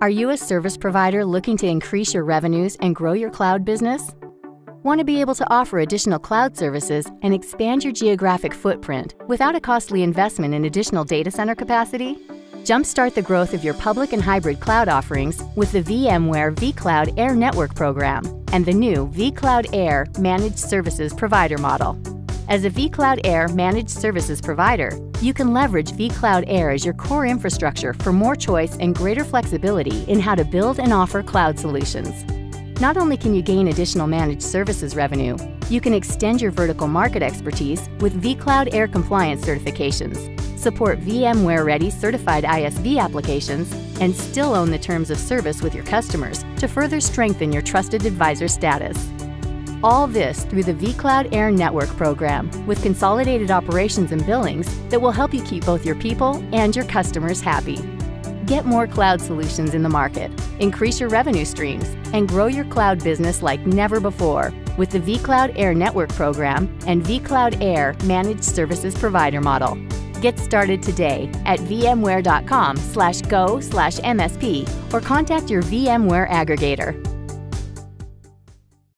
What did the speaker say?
Are you a service provider looking to increase your revenues and grow your cloud business? Want to be able to offer additional cloud services and expand your geographic footprint without a costly investment in additional data center capacity? Jumpstart the growth of your public and hybrid cloud offerings with the VMware vCloud Air Network program and the new vCloud Air Managed Services Provider model. As a vCloud Air Managed Services provider, you can leverage vCloud Air as your core infrastructure for more choice and greater flexibility in how to build and offer cloud solutions. Not only can you gain additional managed services revenue, you can extend your vertical market expertise with vCloud Air compliance certifications, support VMware Ready certified ISV applications, and still own the terms of service with your customers to further strengthen your trusted advisor status. All this through the vCloud Air Network program with consolidated operations and billings that will help you keep both your people and your customers happy. Get more cloud solutions in the market, increase your revenue streams, and grow your cloud business like never before with the vCloud Air Network program and vCloud Air Managed Services Provider model. Get started today at vmware.com slash go slash MSP or contact your VMware aggregator.